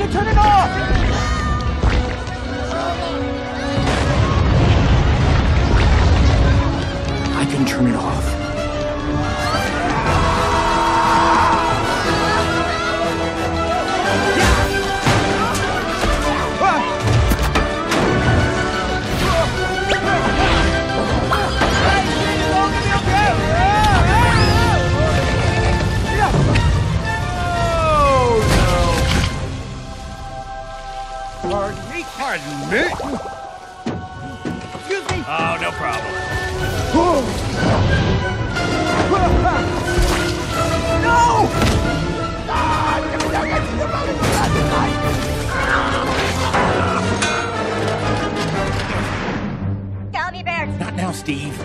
Can turn it off! I can turn it off. Pardon me? Excuse me! Oh, no problem. No! Gummy bears. Not now, Steve.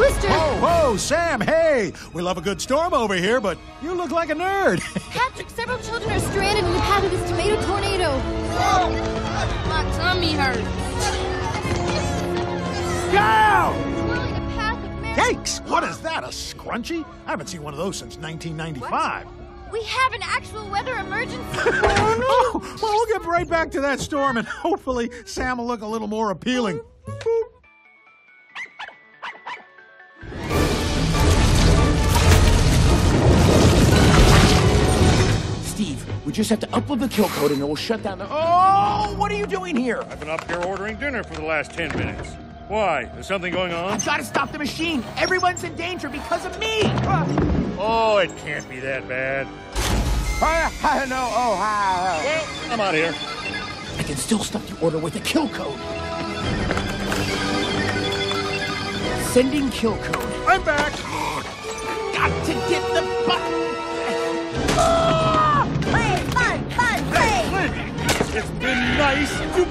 Spaghetti Twister. Whoa, whoa, Sam, hey! We love a good storm over here, but you look like a nerd. Patrick, several children are stranded in the path of this tomato tornado. My tummy hurts. Down! Swirling the path of man. Yikes! What is that, a scrunchie? I haven't seen one of those since 1995. We have an actual weather emergency. Oh, no! Well, we'll get right back to that storm, and hopefully Sam will look a little more appealing. Just have to upload the kill code and it will shut down the. Oh, what are you doing here? I've been up here ordering dinner for the last 10 minutes. Why? Is something going on? I've got to stop the machine. Everyone's in danger because of me. Ah. Oh, it can't be that bad. no, oh, hi. Well, I'm out of here. I can still stop the order with the kill code. Sending kill code. I'm back! Got to get I stupid!